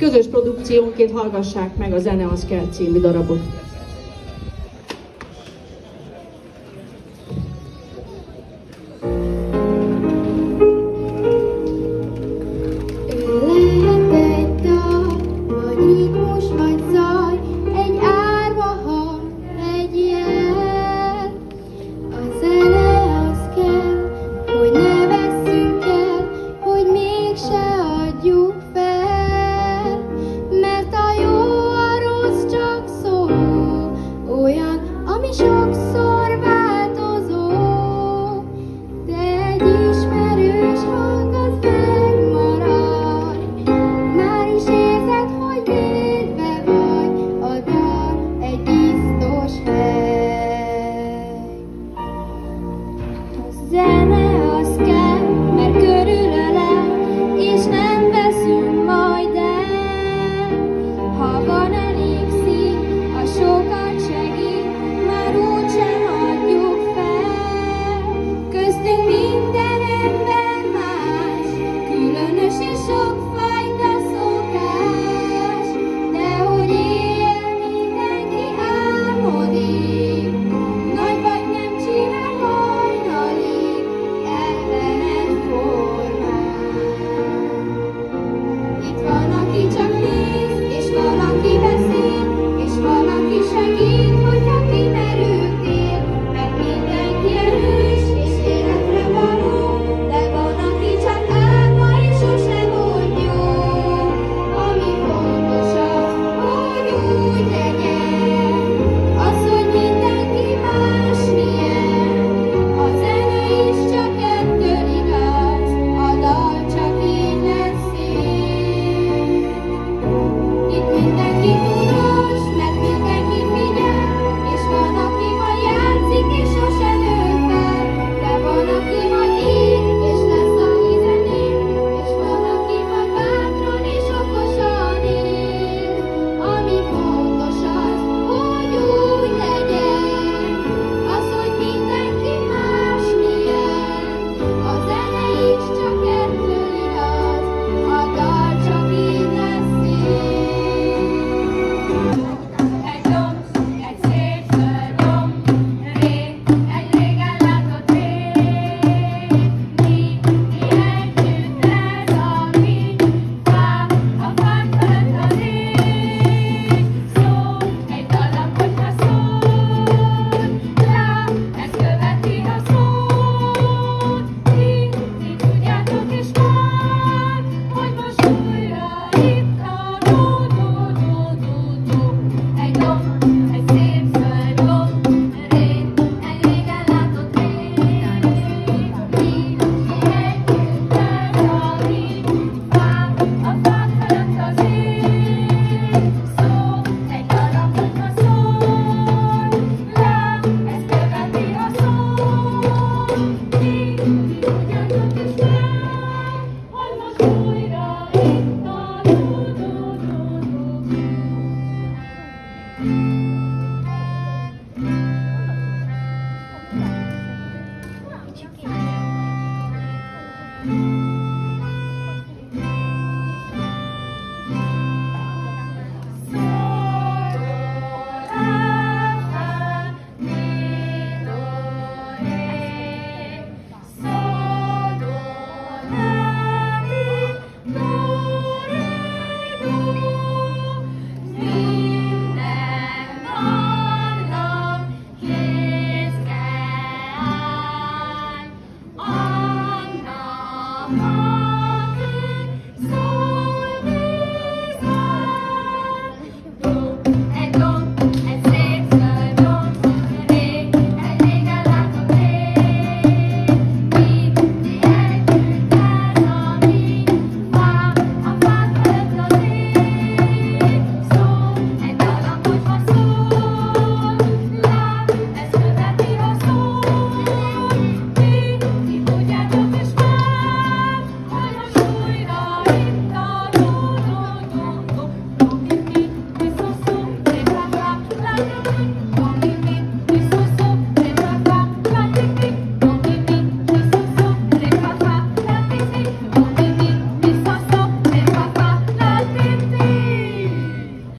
Közös produkciónként hallgassák meg a Zene az kell című darabot.